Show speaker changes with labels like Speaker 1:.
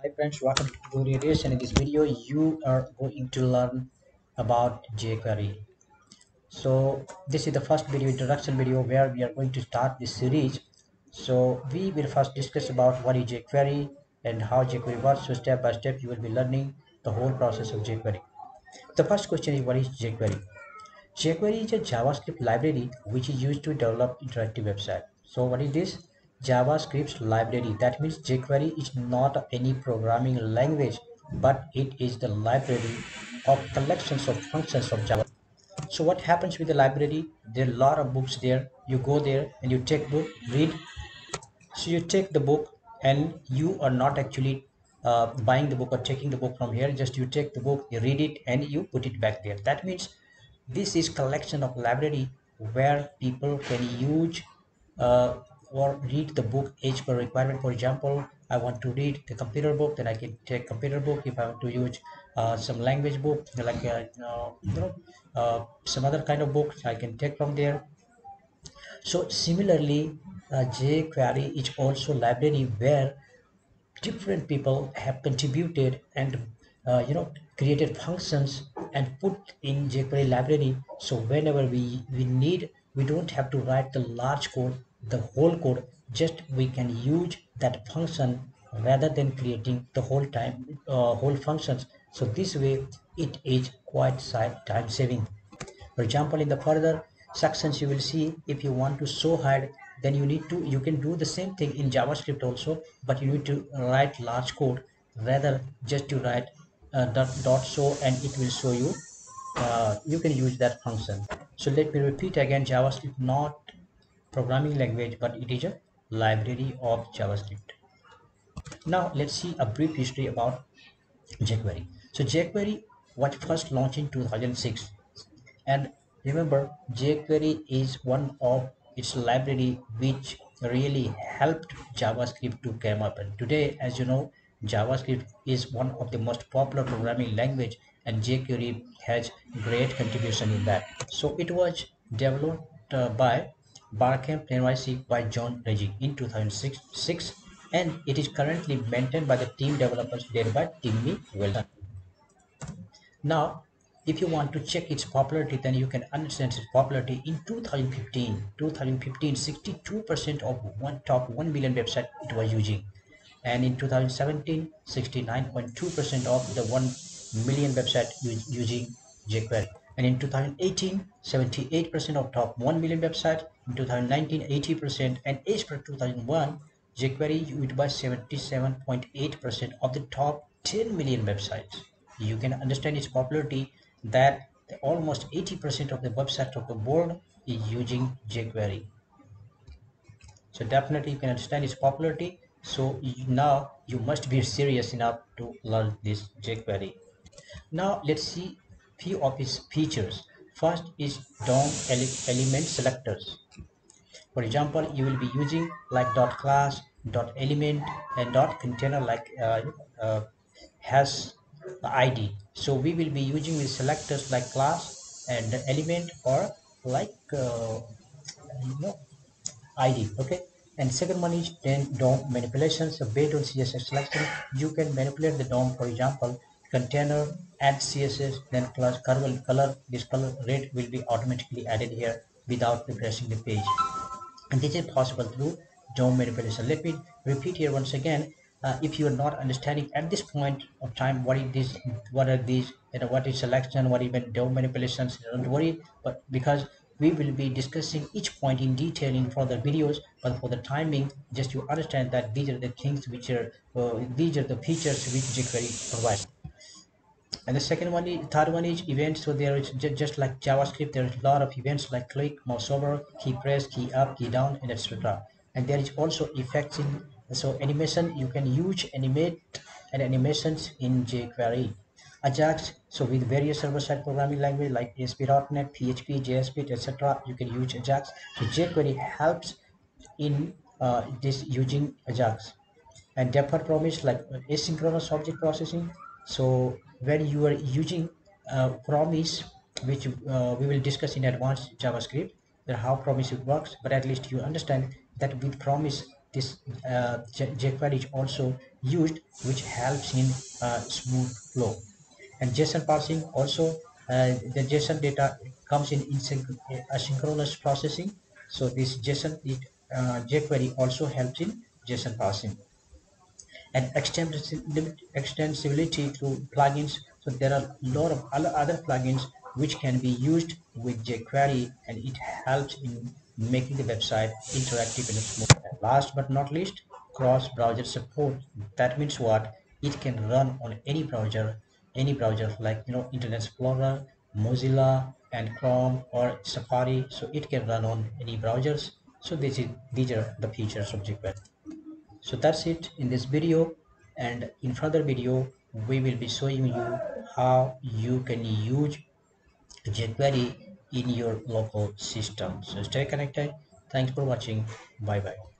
Speaker 1: Hi friends, welcome to Tutorial Rays and in this video you are going to learn about jQuery. So this is the first video introduction video where we are going to start this series. So we will first discuss about what is jQuery and how jQuery works. So step by step you will be learning the whole process of jQuery. The first question is what is jQuery? jQuery is a JavaScript library which is used to develop interactive website. So what is this? JavaScript library. That means jQuery is not any programming language, but it is the library of collections of functions of Java. So what happens with the library? There are a lot of books there. You go there and you take book, read. So you take the book and you are not actually uh, buying the book or taking the book from here. Just you take the book, you read it and you put it back there. That means this is collection of library where people can use uh, or read the book age per requirement. For example i want to read the computer book then i can take computer book. If i want to use uh, some language book like uh, you know uh, some other kind of books i can take from there. So similarly uh, jquery is also library where different people have contributed and uh, you know created functions and put in jQuery library. So whenever we we need we don't have to write the large code the whole code just we can use that function rather than creating the whole time uh, whole functions. So this way it is quite time saving. For example in the further sections you will see if you want to show hide then you need to you can do the same thing in javascript also but you need to write large code rather just to write uh, dot, dot show and it will show you uh, you can use that function. So let me repeat again javascript not programming language but it is a library of javascript. Now let's see a brief history about jquery. So jquery was first launched in 2006 and remember jquery is one of its library which really helped javascript to come up. And today as you know javascript is one of the most popular programming language and jquery has great contribution in that. So it was developed uh, by barcamp nyc by John Resig in 2006 and it is currently maintained by the team developers led by Timmy Willison. Now if you want to check its popularity then you can understand its popularity in 2015 2015 62 percent of one top 1 million website it was using. And in 2017 69.2 percent of the 1 million website using jquery and in 2018 78 percent of top 1 million website in 2019 80 percent and as per 2001 jquery used by 77.8 percent of the top 10 million websites you can understand its popularity that almost 80% of the websites of the world is using jQuery. So definitely you can understand its popularity. So now you must be serious enough to learn this jQuery. Now let's see few of its features. First is DOM element selectors. For example, you will be using like dot class, dot element, and dot container like uh, uh, has id so we will be using the selectors like class and element or like uh, you know id okay and second one is then DOM manipulations so based on css selection you can manipulate the DOM for example container add css then color color this color red will be automatically added here without refreshing the page. And this is possible through DOM manipulation. Let me repeat here once again uh, if you are not understanding at this point of time what is what are these you know what is selection what even DOM manipulations don't worry but because we will be discussing each point in detail in further videos but for the timing just to understand that these are the things which are uh, these are the features which jQuery provides and the second one is third one is events. So there is just, just like javascript there is a lot of events like click mouse over key press key up key down and etc and there is also effects in so animation you can use animate and animations in jQuery. Ajax so with various server-side programming language like ASP.NET, PHP, JSP, etc. you can use Ajax. So jQuery helps in uh, this using Ajax. And deferred promise like asynchronous object processing so when you are using promise which uh, we will discuss in advanced JavaScript how promise works but at least you understand that with promise this uh, jQuery is also used which helps in uh, smooth flow. And json parsing also uh, the json data comes in asynchronous processing. So this json it, uh, jquery also helps in json parsing and extensibility through plugins so there are a lot of other plugins which can be used with jQuery and it helps in making the website interactive and smooth. Last but not least, cross-browser support. That means what? It can run on any browser, any browser like you know Internet Explorer, Mozilla, and Chrome or Safari. So it can run on any browsers. So this is these are the features of jQuery. So that's it in this video and in further video we will be showing you how you can use jQuery in your local system. So stay connected. Thanks for watching. Bye bye.